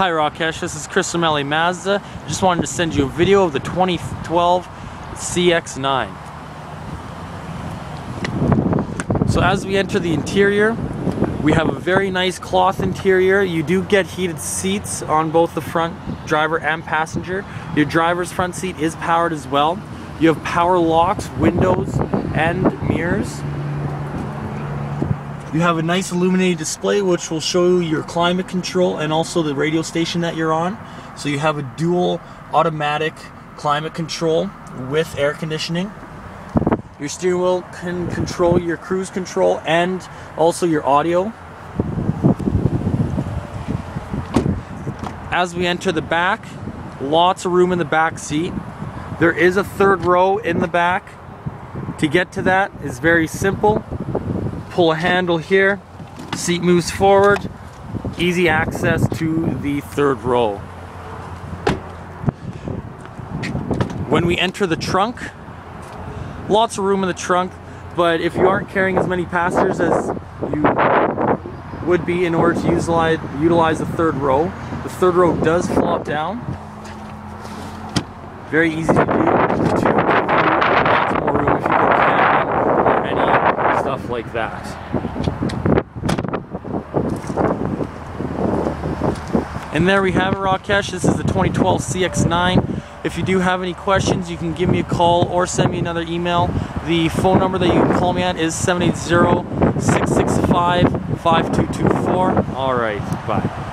Hi Rakesh, this is Chris LA Mazda. Just wanted to send you a video of the 2012 CX-9. So as we enter the interior, we have a very nice cloth interior. You do get heated seats on both the front driver and passenger. Your driver's front seat is powered as well. You have power locks, windows, and mirrors. You have a nice illuminated display which will show you your climate control and also the radio station that you're on. So you have a dual automatic climate control with air conditioning. Your steering wheel can control your cruise control and also your audio. As we enter the back, lots of room in the back seat. There is a third row in the back. To get to that is very simple pull a handle here, seat moves forward, easy access to the third row. When we enter the trunk, lots of room in the trunk, but if you aren't carrying as many passengers as you would be in order to utilize, utilize the third row, the third row does flop down. Very easy to do. Like that. And there we have it, Rakesh. This is the 2012 CX-9. If you do have any questions, you can give me a call or send me another email. The phone number that you can call me at is 780-665-5224. All right, bye.